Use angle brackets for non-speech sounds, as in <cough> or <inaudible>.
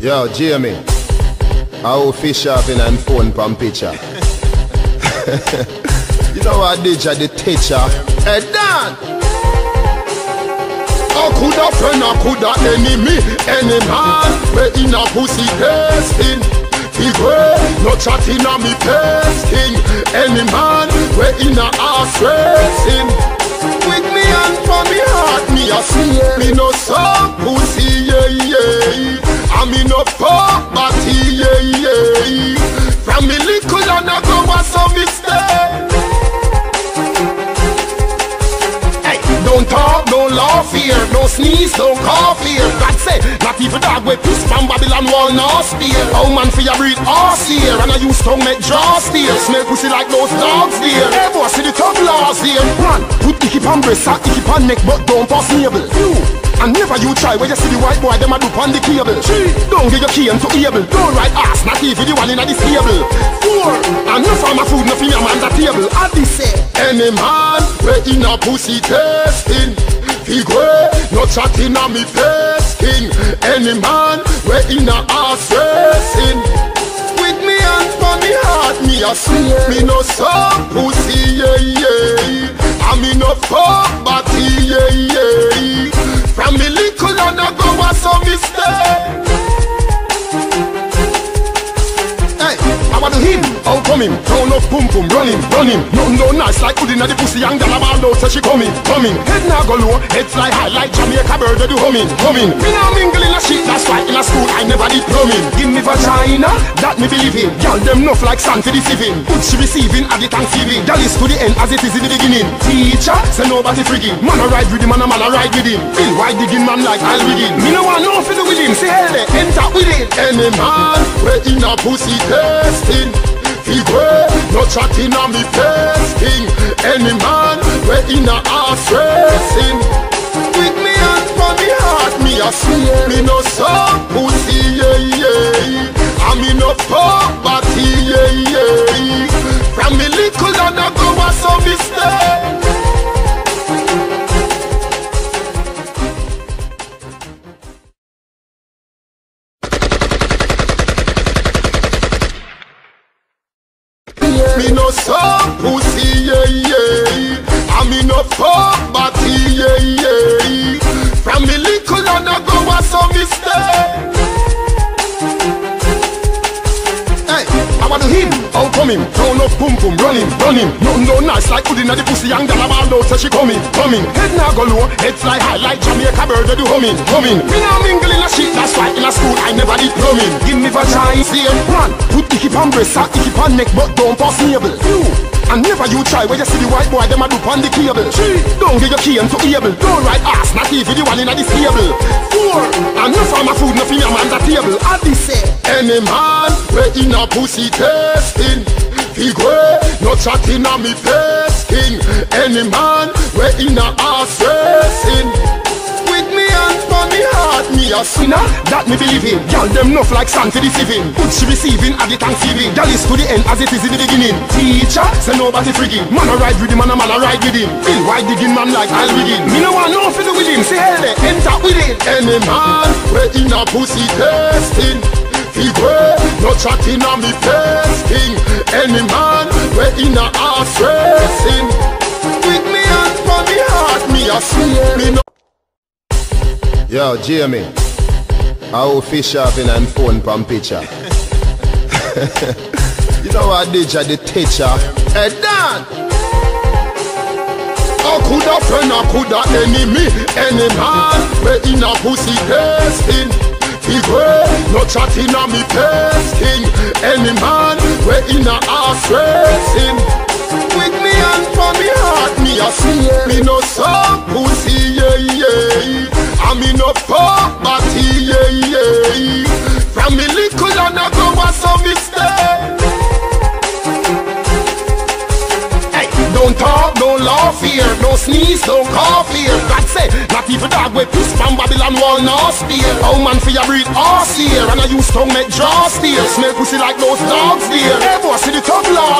Yo, Jamie. How fish having and phone pam picture. <laughs> you know what did the teacher? Hey Dan! I coulda friend, I coulda enemy Any man we in a pussy testing way, no chatting on me pesting Any man we in a ass racing With me hand for me heart, here, don't sneeze, don't cough here. God say, not even dog with piss from Babylon wall no spear. Oh man for your breed horse here, and I use tongue make jaw steer. Smell pussy like those dogs there. Hey boy, see the tough laws here. Man, put icky pan breast, and icky pan neck, but don't pass navel. You. And never you try when you see the white boy, them a do on the cable. Three, don't get your key into able. Don't ride ass, not even the one in the stable. Four, and no farmer food, no for your man the table. I this say, any man we in a pussy testing. Big way, no chatting on me pesting. Any man we in a ass racing. With me hands on me heart, me a swear Me no some pussy, yeah, yeah. I me no fuck body, yeah, yeah. From me little and I go a some mistake come him? Turn up, boom boom, run him, run him Nothing no nice like at the pussy and gal about out so she coming, coming. Head now go low, head fly high like Jamaica bird they do humming, humming. Me now mingle in a shit, that's why in a school I never did plumbing Give me vagina, that me believe in. Gal them enough like sand for deceiving Put she receiving at the Thanksgiving. Gal is to the end as it is in the beginning. Teacher, say nobody frigging Man a ride with him and a man a ride with him. Feel why digging man like I'll begin Me no want no fiddle with him, say hell enter with it Any man, we in a pussy testing Big way, no chatting on me pesting Any man, we in a ass racing With me hand for me heart, me a swear Me no some pussy, yeah Me no some pussy, yeah, yeah. I me no pop body, yeah, yeah. From me little and I go a some mistake Hey, I want to him, how come him? Turn up, boom boom, run him, run him Nothing no nice like putting at the pussy and gal about out so she coming, coming Head now go low, head fly high like Jamaica bird they do humming, humming. Me now mingle in a shit, that's why in a school I never did plumbing Give me vagina, see man Put icky pan and icky pan neck, but don't pass navel You and never you try when you see the white boy, them a do on the cable. Three, don't get your key into able. Don't ride ass, not even the one in the stable. Four, and no farmer food, no for your man the table. I this say, any man we in a pussy testing. Way, no chatting on me pesting. Any man we in a ass racing. Me a sinner that me believe in. Girl them enough like for deceiving. Put she receiving at the Thanksgiving. Girl is to the end as it is in the beginning. Teacher, say nobody frigging. Man a ride with him and a man a ride with him. Feel why digging man like I'll begin. Me no want no fiddle with him. Say hell there, enter with it. Any man we in a pussy testing. Big way, no chatting on me pesting. Any man we in a ass racing. With me hands for me heart, me a swear. Me no Yo, Jamie. How fish having and phone pam picture. <laughs> you know what did you the teacher? Hey Dan! I coulda friend, I coulda enemy Any man we in a pussy testing way, no chatting on me pesting Any man we in a ass racing With me hand for me heart, me a swear Me no some pussy, yeah, yeah I me no pop body, yeah, yeah From me little and I go a some mistake Hey, don't talk, don't laugh here, don't sneeze, don't cough here. God say, not even dog with piss from Babylon wall no spear. Oh man for your breed horse here, and I use tongue make jaws steer. Smell pussy like those dogs there. Hey boy, see the tough law.